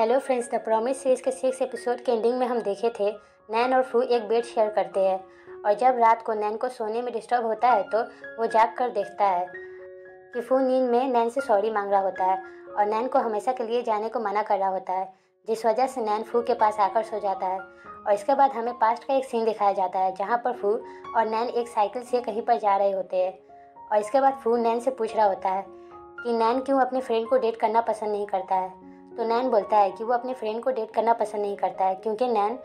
Hello friends the promise series के six episode के ending में हम देखे थे नैन और फू एक बेड शेयर करते हैं। और जब रात को नैन को सोने में डिस्टर्ब होता है तो वो जाग कर देखता है कि फू नींद में नैन से सॉरी मांग रहा होता है और नैन को हमेशा के लिए जाने को मना कर रहा होता है, जिस वजह से नैन फू के पास आकर सो जाता है। और इसके बाद हमें पास्ट का एक सीन दिखाया जाता है, जहाँ पर फू और नैन एक साइकिल से कहीं पर जा रहे होते हैं। और इसके बाद फू नैन से पूछ रहा होता है कि नैन क्यों अपने फ्रेंड को डेट करना पसंद नहीं करता है? तो नैन बोलता है कि वो अपने फ्रेंड को डेट करना पसंद नहीं करता है, क्योंकि नैन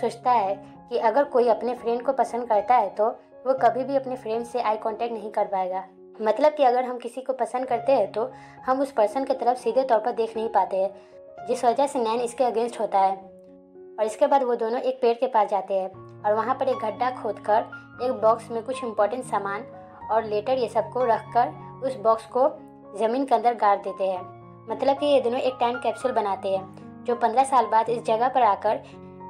सोचता है कि अगर कोई अपने फ्रेंड को पसंद करता है तो वो कभी भी अपने फ्रेंड से आई कांटेक्ट नहीं कर पाएगा। मतलब कि अगर हम किसी को पसंद करते हैं तो हम उस पर्सन की तरफ़ सीधे तौर पर देख नहीं पाते हैं, जिस वजह से नैन इसके अगेंस्ट होता है। और इसके बाद वो दोनों एक पेड़ के पास जाते हैं और वहाँ पर एक गड्ढा खोद कर एक बॉक्स में कुछ इंपॉर्टेंट सामान और लेटर ये सबको रख कर उस बॉक्स को ज़मीन के अंदर गाड़ देते हैं। मतलब कि ये दोनों एक टाइम कैप्सूल बनाते हैं, जो पंद्रह साल बाद इस जगह पर आकर,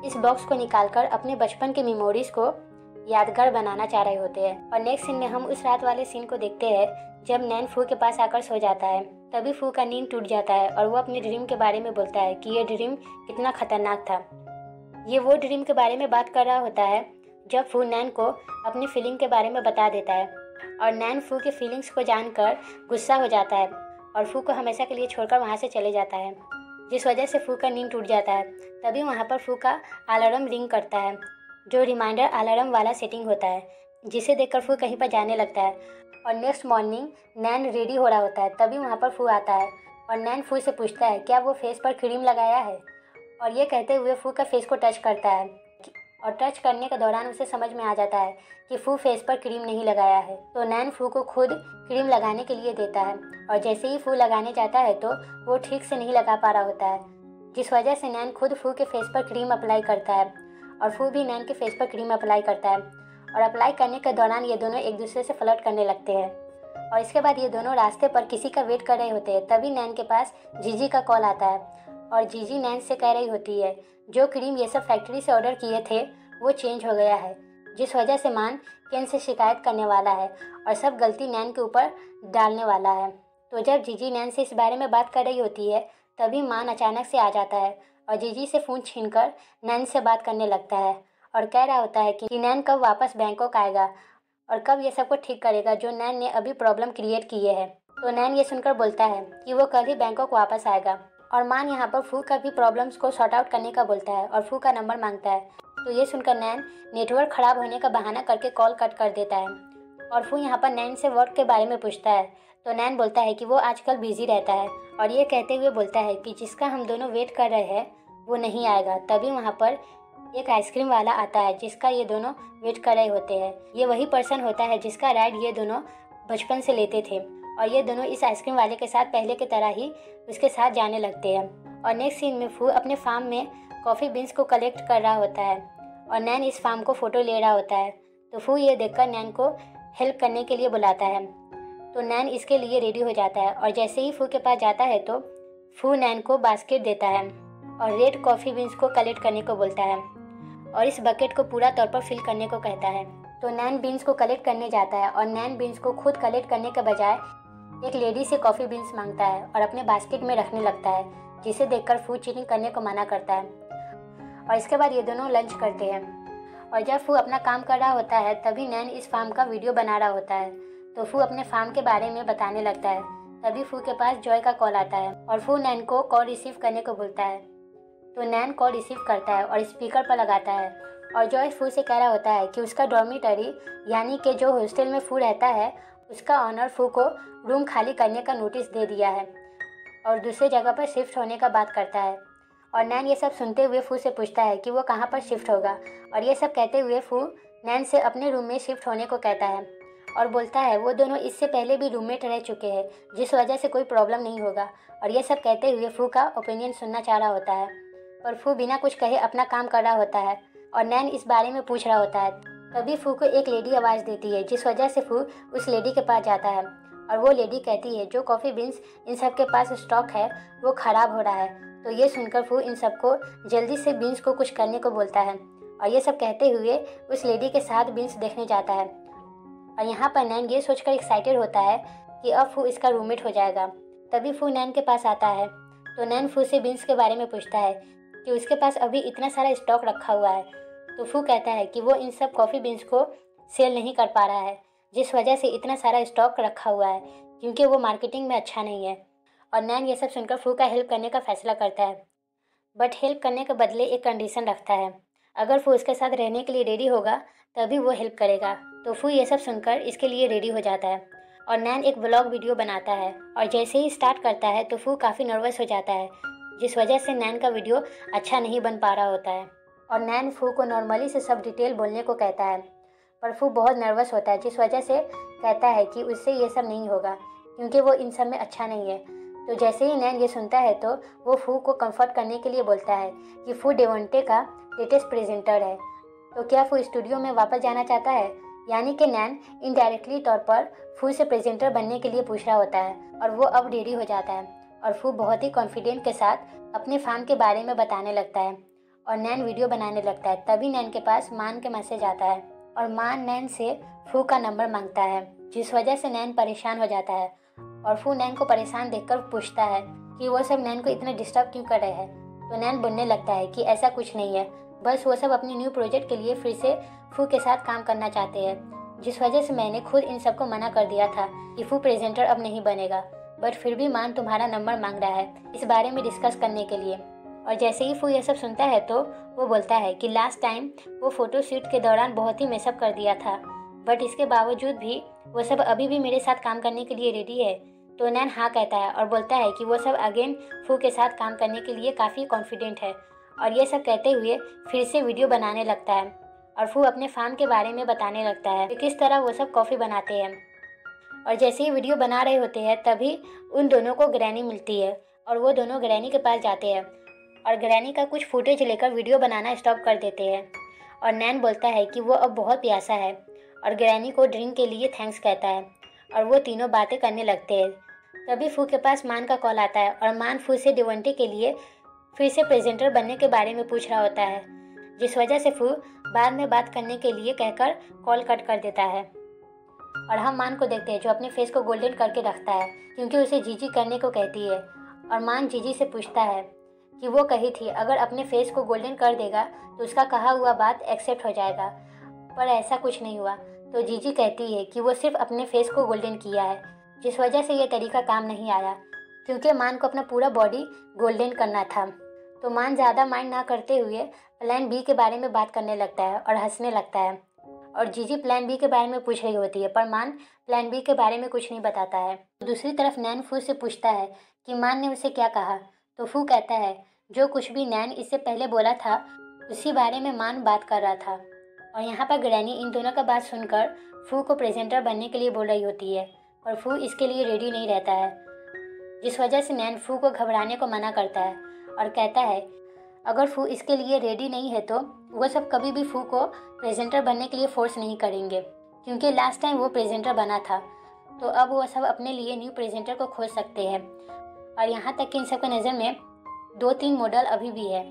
इस बॉक्स को निकालकर अपने बचपन के मेमोरीज को यादगार बनाना चाह रहे होते हैं। और नेक्स्ट सीन में हम उस रात वाले सीन को देखते हैं, जब नैन फू के पास आकर सो जाता है। तभी फू का नींद टूट जाता है और वो अपने ड्रीम के बारे में बोलता है कि ये ड्रीम कितना खतरनाक था। ये वो ड्रीम के बारे में बात कर रहा होता है, जब फू नैन को अपनी फीलिंग के बारे में बता देता है। और नैन फू के फीलिंग्स को जानकर गुस्सा हो जाता है। और फू को हमेशा के लिए छोड़कर वहाँ से चले जाता है। जिस वजह से फू का नींद टूट जाता है, तभी वहाँ पर फू का अलार्म रिंग करता है, जो रिमाइंडर अलार्म वाला सेटिंग होता है, जिसे देखकर फू कहीं पर जाने लगता है। और नेक्स्ट मॉर्निंग नैन रेडी हो रहा होता है, तभी वहाँ पर फू आता है और नैन फू से पूछता है, क्या वो फेस पर क्रीम लगाया है? और ये कहते हुए फू का फेस को टच करता है। और टच करने के दौरान उसे समझ में आ जाता है कि फू फेस पर क्रीम नहीं लगाया है। तो नैन फू को खुद क्रीम लगाने के लिए देता है। और जैसे ही फू लगाने जाता है तो वो ठीक से नहीं लगा पा रहा होता है, जिस वजह से नैन खुद फू के फेस पर क्रीम अप्लाई करता है और फू भी नैन के फेस पर क्रीम अप्लाई करता है। और अप्लाई करने के दौरान ये दोनों एक दूसरे से फ्लर्ट करने लगते हैं। और इसके बाद ये दोनों रास्ते पर किसी का वेट कर रहे होते हैं, तभी नैन के पास जीजी का कॉल आता है। और जीजी नैन से कह रही होती है जो क्रीम ये सब फैक्ट्री से ऑर्डर किए थे, वो चेंज हो गया है। जिस वजह से मान केन से शिकायत करने वाला है और सब गलती नैन के ऊपर डालने वाला है। तो जब जीजी नैन से इस बारे में बात कर रही होती है, तभी मान अचानक से आ जाता है और जीजी से फ़ोन छीनकर नैन से बात करने लगता है और कह रहा होता है कि नैन कब वापस बैंकॉक आएगा और कब ये सबको ठीक करेगा जो नैन ने अभी प्रॉब्लम क्रिएट किए है। तो नैन ये सुनकर बोलता है कि वो कल ही बैंकॉक वापस आएगा। और मान यहाँ पर फू का भी प्रॉब्लम्स को सॉर्ट आउट करने का बोलता है और फू का नंबर माँगता है। तो ये सुनकर नैन नेटवर्क ख़राब होने का बहाना करके कॉल कट कर देता है और फू यहाँ पर नैन से वर्क के बारे में पूछता है। तो नैन बोलता है कि वो आजकल बिज़ी रहता है और ये कहते हुए बोलता है कि जिसका हम दोनों वेट कर रहे हैं, वो नहीं आएगा। तभी वहाँ पर एक आइसक्रीम वाला आता है जिसका ये दोनों वेट कर रहे होते हैं। ये वही पर्सन होता है जिसका राइड ये दोनों बचपन से लेते थे। और ये दोनों इस आइसक्रीम वाले के साथ पहले की तरह ही उसके साथ जाने लगते हैं। और नेक्स्ट सीन में फू अपने फार्म में कॉफ़ी बीन्स को कलेक्ट कर रहा होता है और नैन इस फार्म को फ़ोटो ले रहा होता है। तो फू ये देखकर नैन को हेल्प करने के लिए बुलाता है। तो नैन इसके लिए रेडी हो जाता है और जैसे ही फू के पास जाता है तो फू नैन को बास्केट देता है और रेड कॉफ़ी बीन्स को कलेक्ट करने को बोलता है और इस बकेट को पूरा तौर पर फिल करने को कहता है। तो नैन बीन्स को कलेक्ट करने जाता है और नैन बीन्स को खुद कलेक्ट करने के बजाय एक लेडी से कॉफ़ी बीन्स माँगता है और अपने बास्केट में रखने लगता है, जिसे देखकर फू चीटिंग करने को मना करता है। और इसके बाद ये दोनों लंच करते हैं। और जब फू अपना काम कर रहा होता है, तभी नैन इस फार्म का वीडियो बना रहा होता है। तो फू अपने फार्म के बारे में बताने लगता है। तभी फू के पास जॉय का कॉल आता है और फू नैन को कॉल रिसीव करने को बोलता है। तो नैन कॉल रिसीव करता है और स्पीकर पर लगाता है। और जॉय फू से कह रहा होता है कि उसका डॉर्मिटरी, यानी कि जो हॉस्टल में फू रहता है उसका ऑनर फू को रूम खाली करने का नोटिस दे दिया है और दूसरे जगह पर शिफ्ट होने का बात करता है। और नैन ये सब सुनते हुए फू से पूछता है कि वो कहाँ पर शिफ्ट होगा। और ये सब कहते हुए फू नैन से अपने रूम में शिफ्ट होने को कहता है और बोलता है, वो दोनों इससे पहले भी रूममेट रह चुके हैं, जिस वजह से कोई प्रॉब्लम नहीं होगा। और ये सब कहते हुए फू का ओपिनियन सुनना चाह रहा होता है। पर फू बिना कुछ कहे अपना काम कर रहा होता है और नैन इस बारे में पूछ रहा होता है तभी फू को एक लेडी आवाज़ देती है, जिस वजह से फू उस लेडी के पास जाता है। और वो लेडी कहती है, जो कॉफ़ी बीन्स इन सब के पास स्टॉक है, वो ख़राब हो रहा है। तो ये सुनकर फू इन सबको जल्दी से बीन्स को कुछ करने को बोलता है। और ये सब कहते हुए उस लेडी के साथ बीन्स देखने जाता है। और यहाँ पर नैन ये सोचकर एक्साइटेड होता है कि अब फू इसका रूममेट हो जाएगा। तभी फू नैन के पास आता है। तो नैन फू से बीन्स के बारे में पूछता है कि उसके पास अभी इतना सारा स्टॉक रखा हुआ है। तो फू कहता है कि वो इन सब कॉफ़ी बीन्स को सेल नहीं कर पा रहा है, जिस वजह से इतना सारा स्टॉक रखा हुआ है, क्योंकि वो मार्केटिंग में अच्छा नहीं है। और नैन ये सब सुनकर फू का हेल्प करने का फैसला करता है। बट हेल्प करने के बदले एक कंडीशन रखता है। अगर फू उसके साथ रहने के लिए रेडी होगा, तभी वो हेल्प करेगा। तो फू ये सब सुनकर इसके लिए रेडी हो जाता है। और नैन एक ब्लॉग वीडियो बनाता है। और जैसे ही स्टार्ट करता है तो फू काफ़ी नर्वस हो जाता है, जिस वजह से नैन का वीडियो अच्छा नहीं बन पा रहा होता है। और नैन फू को नॉर्मली से सब डिटेल बोलने को कहता है। पर फू बहुत नर्वस होता है, जिस वजह से कहता है कि उससे ये सब नहीं होगा, क्योंकि वो इन सब में अच्छा नहीं है। तो जैसे ही नैन ये सुनता है तो वो फू को कंफर्ट करने के लिए बोलता है कि फू डेवंटे का लेटेस्ट प्रेजेंटर है। तो क्या फू स्टूडियो में वापस जाना चाहता है? यानी कि नैन इनडायरेक्टली तौर पर फू से प्रेजेंटर बनने के लिए पूछ रहा होता है और वो अब रेडी हो जाता है और फू बहुत ही कॉन्फिडेंट के साथ अपने फार्म के बारे में बताने लगता है। और नैन वीडियो बनाने लगता है, तभी नैन के पास मान के मैसेज आता है और मान नैन से फू का नंबर माँगता है, जिस वजह से नैन परेशान हो जाता है और फू नैन को परेशान देखकर पूछता है कि वो सब नैन को इतना डिस्टर्ब क्यों कर रहे हैं? तो नैन बोलने लगता है कि ऐसा कुछ नहीं है, बस वो सब अपने न्यू प्रोजेक्ट के लिए फिर से फू के साथ काम करना चाहते हैं, जिस वजह से मैंने खुद इन सबको मना कर दिया था कि फू प्रेजेंटर अब नहीं बनेगा बट फिर भी मान तुम्हारा नंबर मांग रहा है, इस बारे में डिस्कस करने के लिए। और जैसे ही फू ये सब सुनता है तो वो बोलता है कि लास्ट टाइम वो फ़ोटो शूट के दौरान बहुत ही मेसअप कर दिया था। बट इसके बावजूद भी वो सब अभी भी मेरे साथ काम करने के लिए रेडी है। तो नैन हाँ कहता है और बोलता है कि वो सब अगेन फू के साथ काम करने के लिए काफ़ी कॉन्फिडेंट है। और ये सब कहते हुए फिर से वीडियो बनाने लगता है और फू अपने फार्म के बारे में बताने लगता है कि किस तरह वो सब कॉफ़ी बनाते हैं। और जैसे ही वीडियो बना रहे होते हैं तभी उन दोनों को ग्रैनी मिलती है और वो दोनों ग्रैनी के पास जाते हैं। और ग्रैनी का कुछ फुटेज लेकर वीडियो बनाना स्टॉप कर देते हैं। और नैन बोलता है कि वो अब बहुत प्यासा है और ग्रैनी को ड्रिंक के लिए थैंक्स कहता है और वो तीनों बातें करने लगते हैं। तभी फू के पास मान का कॉल आता है और मान फू से डिवंटे के लिए फिर से प्रेजेंटर बनने के बारे में पूछ रहा होता है, जिस वजह से फू बाद में बात करने के लिए कहकर कॉल कट कर देता है। और हम मान को देखते हैं जो अपने फेस को गोल्डन करके रखता है, क्योंकि उसे जीजी करने को कहती है। और मान जीजी से पूछता है कि वो कही थी, अगर अपने फेस को गोल्डन कर देगा तो उसका कहा हुआ बात एक्सेप्ट हो जाएगा। पर ऐसा कुछ नहीं हुआ। तो जीजी कहती है कि वो सिर्फ़ अपने फेस को गोल्डन किया है, जिस वजह से ये तरीका काम नहीं आया, क्योंकि मान को अपना पूरा बॉडी गोल्डन करना था। तो मान ज़्यादा माइंड ना करते हुए प्लान बी के बारे में बात करने लगता है और हंसने लगता है। और जीजी प्लान बी के बारे में पूछ रही होती है, पर मान प्लान बी के बारे में कुछ नहीं बताता है। दूसरी तरफ़ नैन फू से पूछता है कि मान ने उसे क्या कहा? तो फू कहता है जो कुछ भी नैन इससे पहले बोला था, उसी बारे में मान बात कर रहा था। और यहाँ पर ग्रैनी इन दोनों का बात सुनकर फू को प्रेजेंटर बनने के लिए बोल रही होती है पर फू इसके लिए रेडी नहीं रहता है। जिस वजह से नैन फू को घबराने को मना करता है और कहता है, अगर फू इसके लिए रेडी नहीं है तो वो सब कभी भी फू को प्रेजेंटर बनने के लिए फोर्स नहीं करेंगे, क्योंकि लास्ट टाइम वो प्रेजेंटर बना था। तो अब वो सब अपने लिए न्यू प्रेजेंटर को खोज सकते हैं। और यहाँ तक कि इन सब के नज़र में दो तीन मॉडल अभी भी है।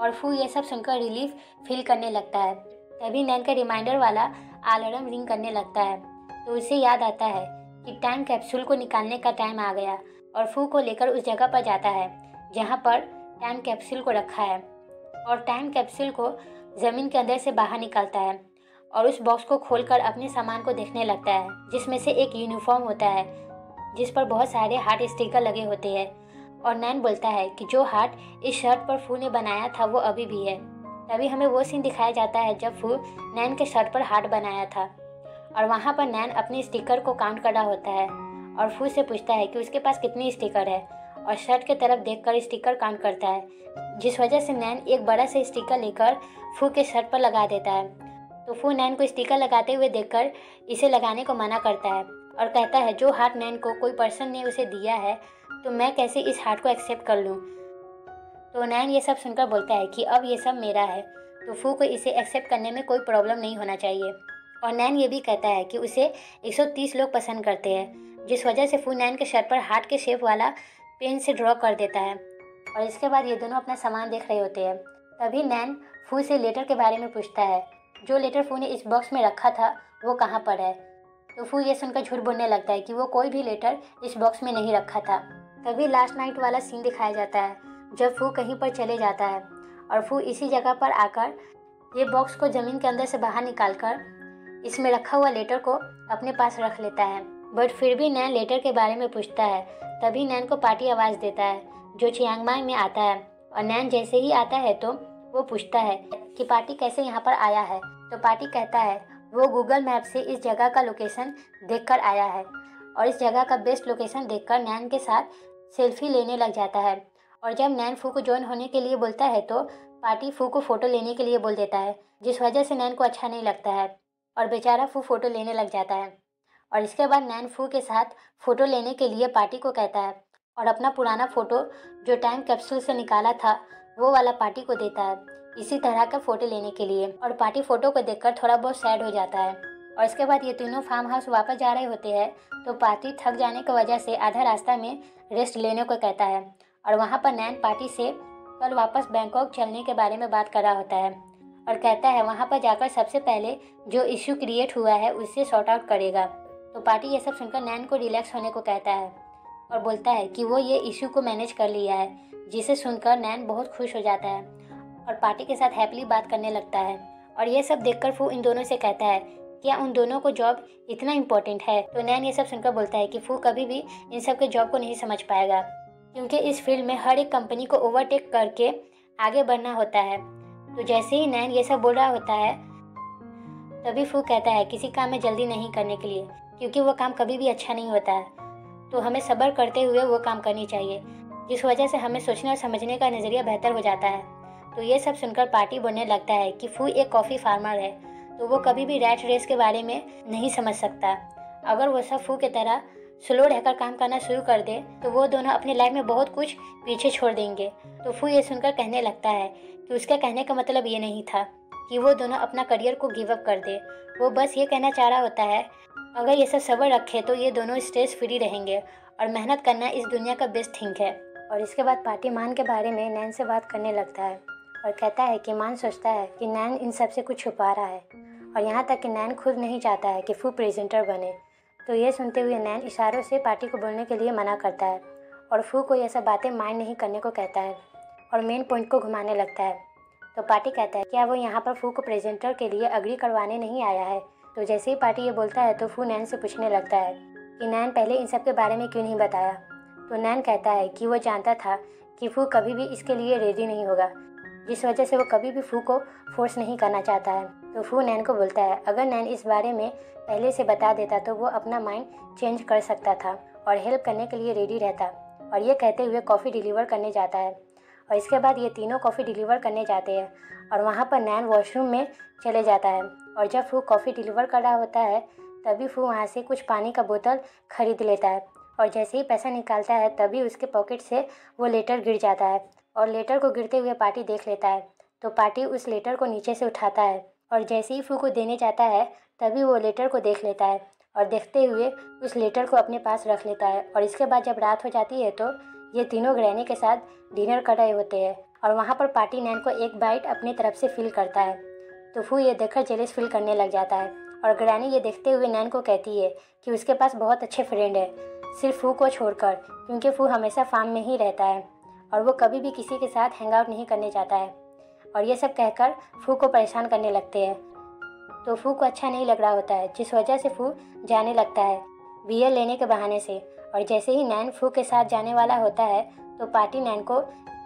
और फू, ये सब सुनकर रिलीफ फील करने लगता है। तभी नैन का रिमाइंडर वाला अलार्म रिंग करने लगता है। तो उसे याद आता है कि टाइम कैप्सूल को निकालने का टाइम आ गया और फू को लेकर उस जगह पर जाता है, जहाँ पर टाइम कैप्सूल को रखा है। और टाइम कैप्सूल को ज़मीन के अंदर से बाहर निकालता है और उस बॉक्स को खोलकर अपने सामान को देखने लगता है, जिसमें से एक यूनिफॉर्म होता है, जिस पर बहुत सारे हार्ट स्टिकर लगे होते हैं। और नैन बोलता है कि जो हार्ट इस शर्ट पर फू ने बनाया था, वो अभी भी है। तभी हमें वो सीन दिखाया जाता है जब फू नैन के शर्ट पर हार्ट बनाया था और वहाँ पर नैन अपने स्टिकर को काउंट कर रहा होता है और फू से पूछता है कि उसके पास कितनी स्टिकर है और शर्ट के तरफ़ देखकर स्टिकर काउंट करता है, जिस वजह से नैन एक बड़ा सा स्टिकर लेकर फू के शर्ट पर लगा देता है। तो फू नैन को स्टिकर लगाते हुए देखकर इसे लगाने को मना करता है। और कहता है, जो हार्ट नैन को कोई पर्सन ने उसे दिया है तो मैं कैसे इस हार्ट को एक्सेप्ट कर लूँ? तो नैन ये सब सुनकर बोलता है कि अब ये सब मेरा है तो फू को इसे एक्सेप्ट करने में कोई प्रॉब्लम नहीं होना चाहिए। और नैन ये भी कहता है कि उसे 130 लोग पसंद करते हैं, जिस वजह से फू नैन के शर्ट पर हार्ट के शेप वाला पेन से ड्रॉ कर देता है। और इसके बाद ये दोनों अपना सामान देख रहे होते हैं। तभी नैन फू से लेटर के बारे में पूछता है, जो लेटर फू ने इस बॉक्स में रखा था, वो कहाँ पर है? तो फू ये सुनकर झूठ बोलने लगता है कि वो कोई भी लेटर इस बॉक्स में नहीं रखा था। तभी लास्ट नाइट वाला सीन दिखाया जाता है, जब फू कहीं पर चले जाता है और फू इसी जगह पर आकर ये बॉक्स को ज़मीन के अंदर से बाहर निकाल कर इसमें रखा हुआ लेटर को अपने पास रख लेता है। बट फिर भी नैन लेटर के बारे में पूछता है, तभी नैन को पार्टी आवाज़ देता है, जो चियांगमाई में आता है। और नैन जैसे ही आता है तो वो पूछता है कि पार्टी कैसे यहाँ पर आया है? तो पार्टी कहता है वो गूगल मैप से इस जगह का लोकेशन देखकर आया है और इस जगह का बेस्ट लोकेशन देखकर नैन के साथ सेल्फी लेने लग जाता है। और जब नैन फू को ज्वाइन होने के लिए बोलता है तो पार्टी फू को फ़ोटो लेने के लिए बोल देता है, जिस वजह से नैन को अच्छा नहीं लगता है और बेचारा फू फ़ोटो लेने लग जाता है। और इसके बाद नैन फू के साथ फ़ोटो लेने के लिए पार्टी को कहता है और अपना पुराना फ़ोटो जो टाइम कैप्सूल से निकाला था, वो वाला पार्टी को देता है। इसी तरह का फ़ोटो लेने के लिए और पार्टी फ़ोटो को देखकर थोड़ा बहुत सैड हो जाता है। और इसके बाद ये तीनों फार्म हाउस वापस जा रहे होते हैं तो पार्टी थक जाने की वजह से आधा रास्ता में रेस्ट लेने को कहता है। और वहाँ पर नैन पार्टी से कल वापस बैंकॉक चलने के बारे में बात कर रहा होता है और कहता है, वहाँ पर जाकर सबसे पहले जो इश्यू क्रिएट हुआ है उससे सॉर्ट आउट करेगा। तो पार्टी ये सब सुनकर नैन को रिलैक्स होने को कहता है और बोलता है कि वो ये इशू को मैनेज कर लिया है, जिसे सुनकर नैन बहुत खुश हो जाता है। और पार्टी के साथ हैप्पली बात करने लगता है। और ये सब देखकर फू इन दोनों से कहता है, क्या उन दोनों को जॉब इतना इम्पोर्टेंट है? तो नैन ये सब सुनकर बोलता है कि फू कभी भी इन सब के जॉब को नहीं समझ पाएगा, क्योंकि इस फ़ील्ड में हर एक कंपनी को ओवरटेक करके आगे बढ़ना होता है। तो जैसे ही नैन ये सब बोल रहा होता है, तभी फू कहता है, किसी काम में जल्दी नहीं करने के लिए, क्योंकि वो काम कभी भी अच्छा नहीं होता। है तो हमें सब्र करते हुए वो काम करनी चाहिए, जिस वजह से हमें सोचने और समझने का नज़रिया बेहतर हो जाता है। तो ये सब सुनकर पार्टी बोलने लगता है कि फू एक कॉफ़ी फार्मर है तो वो कभी भी रैट रेस के बारे में नहीं समझ सकता। अगर वो सब फू की तरह स्लो रहकर काम करना शुरू कर दे तो वो दोनों अपनी लाइफ में बहुत कुछ पीछे छोड़ देंगे। तो फू ये सुनकर कहने लगता है कि उसका कहने का मतलब ये नहीं था कि वो दोनों अपना करियर को गिव अप कर दे। वो बस ये कहना चाह रहा होता है, अगर ये सब सबर रखे तो ये दोनों स्ट्रेस फ्री रहेंगे और मेहनत करना इस दुनिया का बेस्ट थिंग है। और इसके बाद पार्टी मान के बारे में नैन से बात करने लगता है। और कहता है कि मान सोचता है कि नैन इन सबसे कुछ छुपा रहा है और यहाँ तक कि नैन खुद नहीं चाहता है कि फू प्रेजेंटर बने। तो ये सुनते हुए नैन इशारों से पार्टी को बोलने के लिए मना करता है और फू को ये सब बातें माइंड नहीं करने को कहता है और मेन पॉइंट को घुमाने लगता है। तो पार्टी कहता है, क्या वो यहाँ पर फू को प्रेजेंटर के लिए अग्री करवाने नहीं आया है? तो जैसे ही पार्टी ये बोलता है तो फू नैन से पूछने लगता है कि नैन पहले इन सब के बारे में क्यों नहीं बताया? तो नैन कहता है कि वो जानता था कि फू कभी भी इसके लिए रेडी नहीं होगा। जिस वजह से वो कभी भी फू को फोर्स नहीं करना चाहता है। तो फू नैन को बोलता है, अगर नैन इस बारे में पहले से बता देता तो वो अपना माइंड चेंज कर सकता था और हेल्प करने के लिए रेडी रहता और ये कहते हुए कॉफ़ी डिलीवर करने जाता है। और इसके बाद ये तीनों कॉफ़ी डिलीवर करने जाते हैं और वहाँ पर नैन वॉशरूम में चले जाता है। और जब फू कॉफ़ी डिलीवर कर रहा होता है, तभी फू वहाँ से कुछ पानी का बोतल खरीद लेता है और जैसे ही पैसा निकालता है, तभी उसके पॉकेट से वो लेटर गिर जाता है। और लेटर को गिरते हुए पार्टी देख लेता है। तो पार्टी उस लेटर को नीचे से उठाता है और जैसे ही फू को देने जाता है, तभी वो लेटर को देख लेता है और देखते हुए उस लेटर को अपने पास रख लेता है। और इसके बाद जब रात हो जाती है तो ये तीनों ग्रहणी के साथ डिनर कर रहे होते हैं और वहाँ पर पार्टी नैन को एक बाइट अपनी तरफ़ से फील करता है। तो फू ये देखकर जेलिस फील करने लग जाता है और ग्रैनी ये देखते हुए नैन को कहती है कि उसके पास बहुत अच्छे फ्रेंड है, सिर्फ़ फू को छोड़कर, क्योंकि फू हमेशा फार्म में ही रहता है। और वो कभी भी किसी के साथ हैंग आउट नहीं करने जाता है। और ये सब कहकर फू को परेशान करने लगते हैं। तो फू को अच्छा नहीं लग रहा होता है, जिस वजह से फू जाने लगता है, बियर लेने के बहाने से। और जैसे ही नैन फू के साथ जाने वाला होता है तो पार्टी नैन को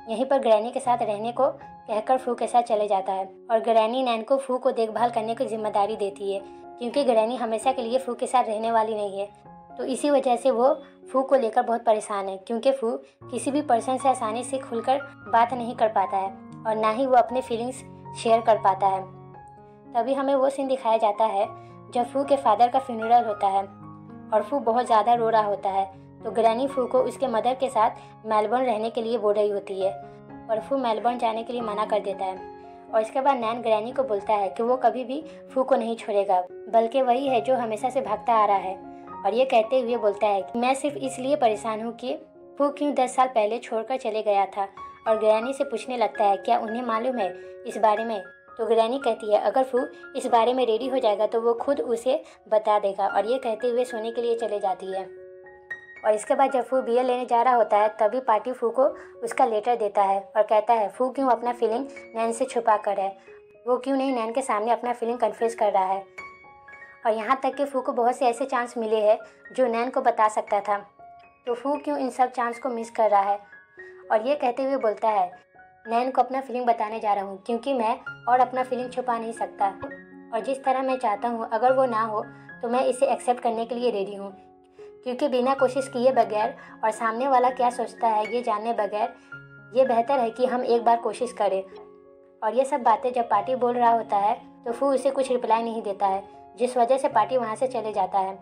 यहीं पर ग्रैनी के साथ रहने को कहकर फू के साथ चले जाता है। और ग्रैनी नैन को फू को देखभाल करने की ज़िम्मेदारी देती है, क्योंकि ग्रैनी हमेशा के लिए फू के साथ रहने वाली नहीं है। तो इसी वजह से वो फू को लेकर बहुत परेशान है, क्योंकि फू किसी भी पर्सन से आसानी से खुलकर बात नहीं कर पाता है और ना ही वो अपने फीलिंग्स शेयर कर पाता है। तभी हमें वो सीन दिखाया जाता है जब फू के फादर का फ्यूनरल होता है और फू बहुत ज़्यादा रो रहा होता है तो ग्रैनी फू को उसके मदर के साथ मेलबर्न रहने के लिए बोल रही होती है और फू मेलबर्न जाने के लिए मना कर देता है और इसके बाद नैन ग्रैनी को बोलता है कि वो कभी भी फू को नहीं छोड़ेगा, बल्कि वही है जो हमेशा से भागता आ रहा है। और ये कहते हुए बोलता है कि मैं सिर्फ़ इसलिए परेशान हूँ कि फू क्यों दस साल पहले छोड़कर चले गया था? और ग्रैनी से पूछने लगता है, क्या उन्हें मालूम है इस बारे में? तो ग्रैनी कहती है, अगर फू इस बारे में रेडी हो जाएगा तो वो खुद उसे बता देगा और ये कहते हुए सोने के लिए चले जाती है। और इसके बाद जब फू बियर लेने जा रहा होता है, तभी पार्टी फू को उसका लेटर देता है और कहता है, फू क्यों अपना फीलिंग नैन से छुपा कर है? वो क्यों नहीं नैन के सामने अपना फीलिंग कन्फ्यूज़ कर रहा है? और यहाँ तक कि फू को बहुत से ऐसे चांस मिले हैं जो नैन को बता सकता था। तो फू क्यों इन सब चांस को मिस कर रहा है? और ये कहते हुए बोलता है, नैन को अपना फीलिंग बताने जा रहा हूँ, क्योंकि मैं और अपना फीलिंग छुपा नहीं सकता। और जिस तरह मैं चाहता हूँ, अगर वो ना हो तो मैं इसे एक्सेप्ट करने के लिए रेडी हूँ। क्योंकि बिना कोशिश किए बगैर और सामने वाला क्या सोचता है, ये जानने बगैर, ये बेहतर है कि हम एक बार कोशिश करें। और ये सब बातें जब पार्टी बोल रहा होता है तो फू उसे कुछ रिप्लाई नहीं देता है। जिस वजह से पार्टी वहाँ से चले जाता है।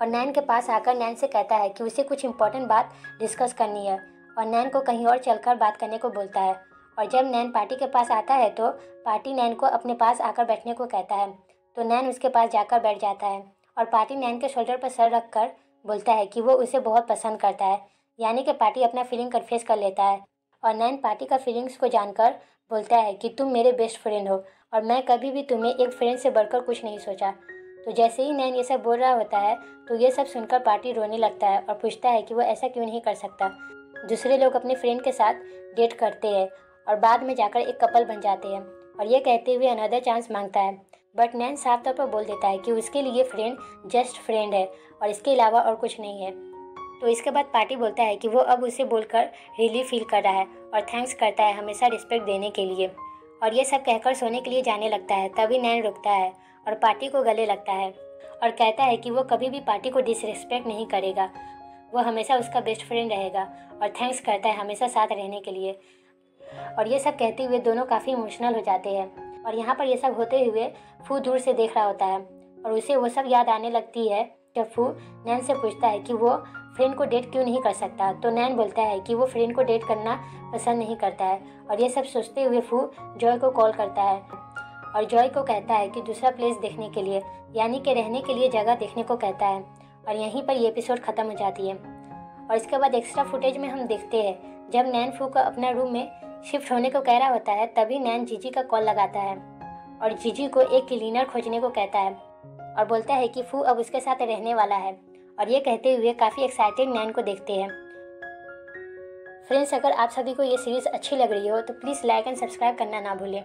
और नैन के पास आकर नैन से कहता है कि उसे कुछ इंपॉर्टेंट बात डिस्कस करनी है। और नैन को कहीं और चलकर बात करने को बोलता है। और जब नैन पार्टी के पास आता है तो पार्टी नैन को अपने पास आकर बैठने को कहता है। तो नैन उसके पास जाकर बैठ जाता है। और पार्टी नैन के शोल्डर पर सर रख कर बोलता है कि वो उसे बहुत पसंद करता है। यानी कि पार्टी अपना फीलिंग कन्फेस कर लेता है। और नैन पार्टी का फीलिंग्स को जानकर बोलता है कि तुम मेरे बेस्ट फ्रेंड हो और मैं कभी भी तुम्हें एक फ्रेंड से बढ़कर कुछ नहीं सोचा। तो जैसे ही नैन ये सब बोल रहा होता है तो ये सब सुनकर पार्टी रोने लगता है और पूछता है कि वो ऐसा क्यों नहीं कर सकता। दूसरे लोग अपने फ्रेंड के साथ डेट करते हैं और बाद में जाकर एक कपल बन जाते हैं और ये कहते हुए अनदर चांस माँगता है। बट नैन साफ़ तौर पर बोल देता है कि उसके लिए फ्रेंड जस्ट फ्रेंड है और इसके अलावा और कुछ नहीं है। तो इसके बाद पार्टी बोलता है कि वो अब उसे बोलकर रिलीफ फील कर रहा है और थैंक्स करता है हमेशा रिस्पेक्ट देने के लिए। और ये सब कहकर सोने के लिए जाने लगता है, तभी नैन रुकता है और पार्टी को गले लगता है और कहता है कि वो कभी भी पार्टी को डिसरिस्पेक्ट नहीं करेगा। वो हमेशा उसका बेस्ट फ्रेंड रहेगा और थैंक्स करता है हमेशा साथ रहने के लिए। और ये सब कहते हुए दोनों काफ़ी इमोशनल हो जाते हैं और यहाँ पर ये सब होते हुए फू दूर से देख रहा होता है और उसे वो सब याद आने लगती है जब फू नैन से पूछता है कि वो फ्रेंड को डेट क्यों नहीं कर सकता? तो नैन बोलता है कि वो फ्रेंड को डेट करना पसंद नहीं करता है। और ये सब सोचते हुए फू जॉय को कॉल करता है। और जॉय को कहता है कि दूसरा प्लेस देखने के लिए, यानी कि रहने के लिए जगह देखने को कहता है। और यहीं पर ये एपिसोड ख़त्म हो जाती है। और इसके बाद एक्स्ट्रा फुटेज में हम देखते हैं, जब नैन फू का अपना रूम में शिफ्ट होने को कह रहा होता है, तभी नैन जीजी का कॉल लगाता है। और जीजी को एक क्लीनर खोजने को कहता है। और बोलता है कि फू अब उसके साथ रहने वाला है। और ये कहते हुए काफ़ी एक्साइटेड नैन को देखते हैं। फ्रेंड्स अगर आप सभी को ये सीरीज़ अच्छी लग रही हो तो प्लीज़ लाइक एंड सब्सक्राइब करना ना भूलें।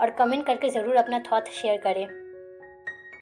और कमेंट करके ज़रूर अपना थॉट शेयर करें।